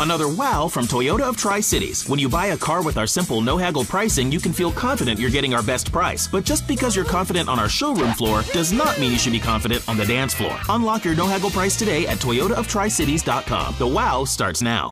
Another wow from Toyota of Tri Cities. When you buy a car with our simple no haggle pricing, you can feel confident you're getting our best price. But just because you're confident on our showroom floor does not mean you should be confident on the dance floor. Unlock your no haggle price today at toyotaoftricities.com. The wow starts now.